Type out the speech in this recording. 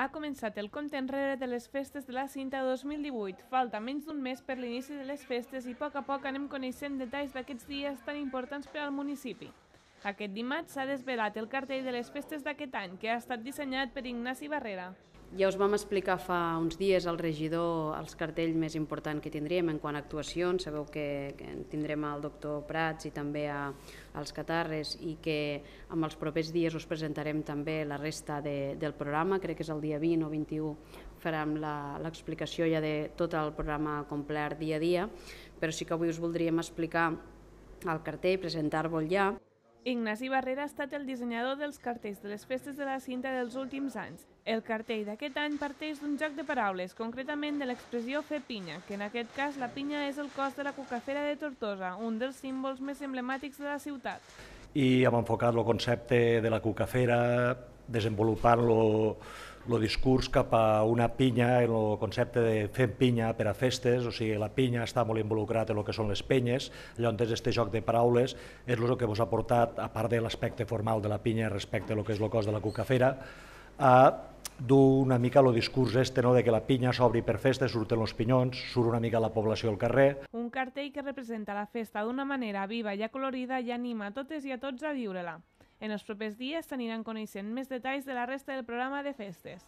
Ha començat el compte enrere de les festes de la Cinta 2018. Falta menys d'un mes per l'inici de les festes i a poc a poc anem coneixent detalls d'aquests dies tan importants per al municipi. Aquest dimarts s'ha desvelat el cartell de les festes d'aquest any, que ha estat dissenyat per Ignasi Barrera. Ja us vam explicar fa uns dies al regidor els cartells més importants que tindríem en quant a actuacions. Sabeu que, tindrem el doctor Prats i també a, als Catarres i que en els propers dies us presentarem també la resta de, del programa. Crec que és el dia 20 o 21 farem l'explicació ja de tot el programa complet dia a dia, però sí que avui us voldríem explicar el cartell, presentar-vos ja. Ignasi Barrera ha estat el dissenyador dels cartells de les festes de la cinta dels últims anys. El cartell d'aquest any parteix d'un joc de paraules, concretament de l'expressió fer pinya, que en aquest cas la pinya és el cos de la cucafera de Tortosa, un dels símbols més emblemàtics de la ciutat. I hem enfocat el concepte de la cucafera, desenvolupant-lo el discurs cap a una pinya, en el concepte de fer pinya per a festes, o sigui, la pinya està molt involucrat en el que són les penyes, llavors este joc de paraules és el que vos ha portat, a part de l'aspecte formal de la pinya respecte a lo que és el cos de la cucafera, a dur una mica el discurs este no, de que la pinya s'obri per festes, surten els pinyons, surt una mica la població al carrer. Un cartell que representa la festa d'una manera viva i acolorida i anima a totes i a tots a viure-la. En els propers dies s'aniran coneixent més detalls de la resta del programa de festes.